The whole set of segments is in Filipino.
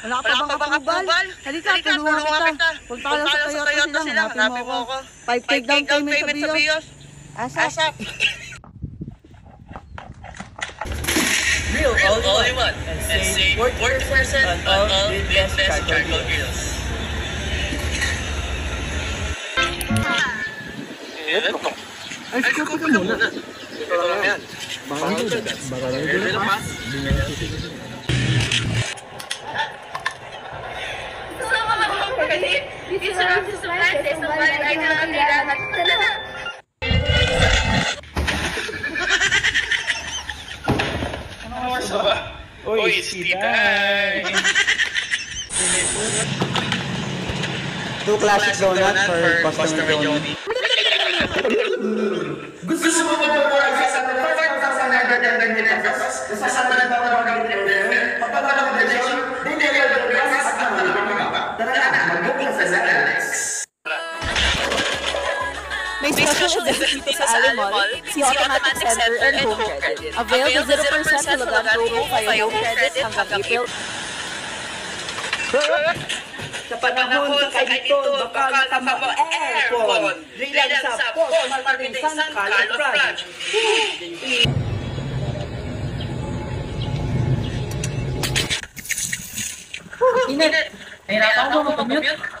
bang approval? Halika, tulungan kita. Punta ka lang sa Toyota sila, hanapin mo ako. 5K down payment sa Bios. Asa? Asap. Real All all in one. And save 40% on all Vinbest charcoal grills. Ay, scoop ka muna. Ito lang yan. Baka lang Baka lang Dito sa Ramses Supplies, sa Balik ay nakakailangan. Tala! Uy, ski time! Two classic donut for customer Johnny. Gusto mo ba magpapalagay sa 4,999 pesos? Sa saan na nagpapalagay ng driver? Pagpapalagay May special event dito sa Ali Mall, si Automatic Center and Home Credit. Avail the 0% halagang promo kayo home credit hanggang April. Sa panahon sa kaibiton, bakal tama aircon. Rilang sa post, marpinsan, kalot branch. Nahirapan ako mag-commute.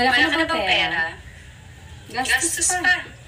Wala Wala ka na bang pera? Gastos pa.